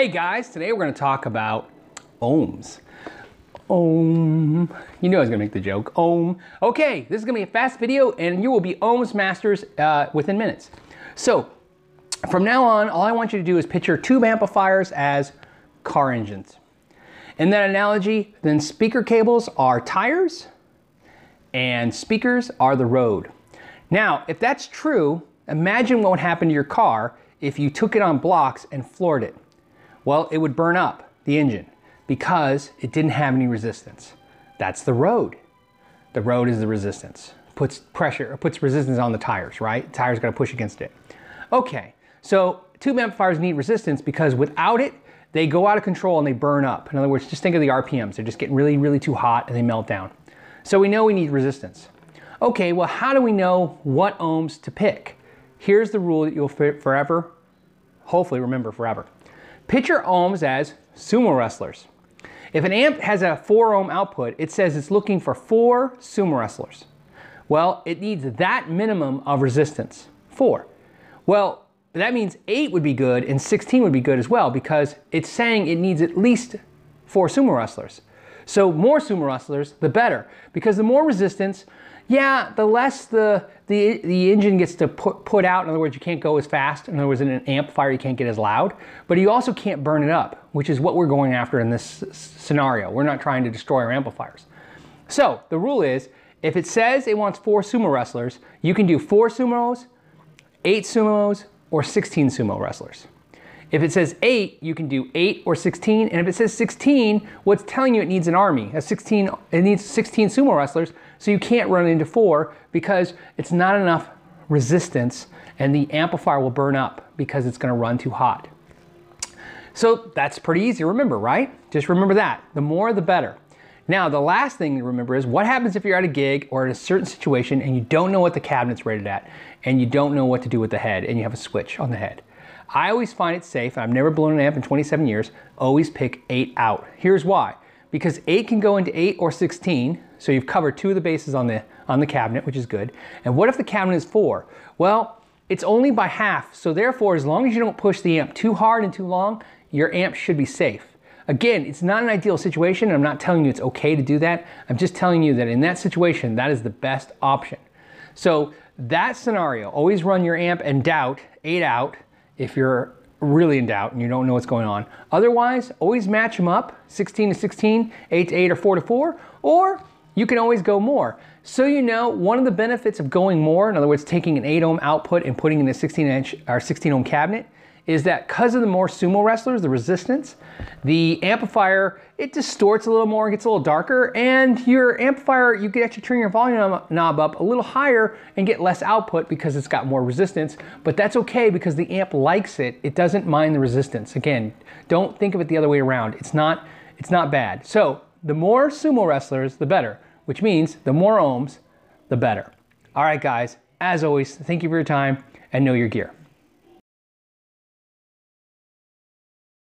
Hey guys, today we're going to talk about ohms. Ohm. You knew I was going to make the joke. Ohm. Okay, this is going to be a fast video and you will be ohms masters uh, within minutes. So, from now on, all I want you to do is picture tube amplifiers as car engines. In that analogy, then speaker cables are tires and speakers are the road. Now, if that's true, imagine what would happen to your car if you took it on blocks and floored it. Well, it would burn up the engine because it didn't have any resistance. That's the road. The road is the resistance. Puts pressure, puts resistance on the tires, right? Tires got to push against it. Okay, so tube amplifiers need resistance because without it, they go out of control and they burn up. In other words, just think of the RPMs. They're just getting really, really too hot and they melt down. So we know we need resistance. Okay, well, how do we know what ohms to pick? Here's the rule that you'll forever, hopefully remember forever. Picture ohms as sumo wrestlers. If an amp has a 4 ohm output, it says it's looking for 4 sumo wrestlers. Well, it needs that minimum of resistance, 4. Well, that means 8 would be good and 16 would be good as well because it's saying it needs at least 4 sumo wrestlers. So more sumo wrestlers, the better. Because the more resistance, yeah, the less the, the, the engine gets to put, put out. In other words, you can't go as fast. In other words, in an amplifier, you can't get as loud. But you also can't burn it up, which is what we're going after in this scenario. We're not trying to destroy our amplifiers. So the rule is, if it says it wants four sumo wrestlers, you can do four sumos, eight sumos, or 16 sumo wrestlers. If it says 8, you can do 8 or 16. And if it says 16, what's telling you it needs an army? A 16, it needs 16 sumo wrestlers, so you can't run into 4 because it's not enough resistance and the amplifier will burn up because it's going to run too hot. So that's pretty easy to remember, right? Just remember that. The more, the better. Now, the last thing to remember is what happens if you're at a gig or in a certain situation and you don't know what the cabinet's rated at and you don't know what to do with the head and you have a switch on the head. I always find it safe, I've never blown an amp in 27 years, always pick 8 out. Here's why. Because 8 can go into 8 or 16, so you've covered two of the bases on the, on the cabinet, which is good. And what if the cabinet is 4? Well, it's only by half, so therefore, as long as you don't push the amp too hard and too long, your amp should be safe. Again, it's not an ideal situation, I'm not telling you it's okay to do that. I'm just telling you that in that situation, that is the best option. So that scenario, always run your amp and doubt, 8 out, if you're really in doubt and you don't know what's going on. Otherwise, always match them up, 16 to 16, 8 to 8, or 4 to 4, or you can always go more. So you know, one of the benefits of going more, in other words, taking an 8 ohm output and putting in a 16 inch or 16 ohm cabinet, is that because of the more sumo wrestlers, the resistance, the amplifier, it distorts a little more, gets a little darker, and your amplifier, you can actually turn your volume knob up a little higher and get less output because it's got more resistance, but that's okay because the amp likes it. It doesn't mind the resistance. Again, don't think of it the other way around. It's not, it's not bad. So the more sumo wrestlers, the better, which means the more ohms, the better. All right, guys, as always, thank you for your time and know your gear.